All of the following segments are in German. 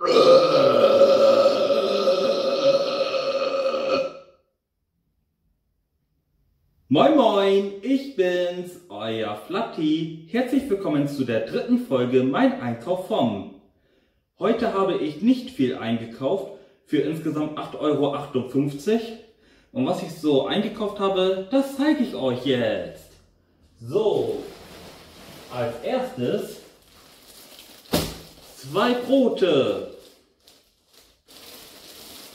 Moin Moin, ich bin's, euer Flatti. Herzlich willkommen zu der dritten Folge Mein Einkauf vom. Heute habe ich nicht viel eingekauft, für insgesamt 8,58 Euro. Und was ich so eingekauft habe, das zeige ich euch jetzt. So, als erstes zwei Brote.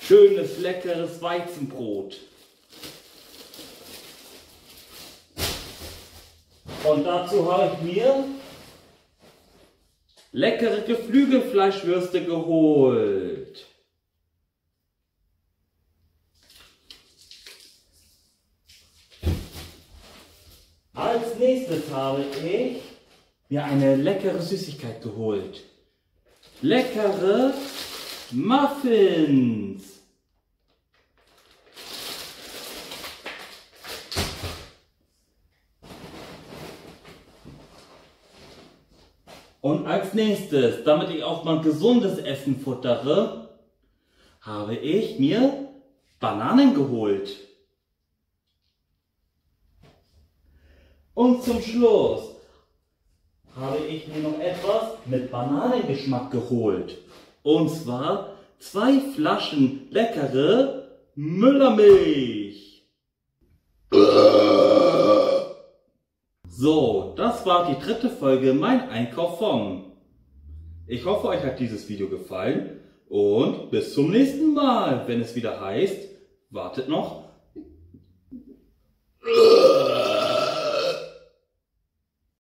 Schönes, leckeres Weizenbrot. Und dazu habe ich mir leckere Geflügelfleischwürste geholt. Als nächstes habe ich mir eine leckere Süßigkeit geholt. Leckere Muffins. Und als nächstes, damit ich auch mal gesundes Essen futtere, habe ich mir Bananen geholt. Und zum Schluss ich mir noch etwas mit Bananengeschmack geholt. Und zwar zwei Flaschen leckere Müllermilch. So, das war die dritte Folge Mein Einkauf vom. Ich hoffe, euch hat dieses Video gefallen und bis zum nächsten Mal, wenn es wieder heißt, wartet noch.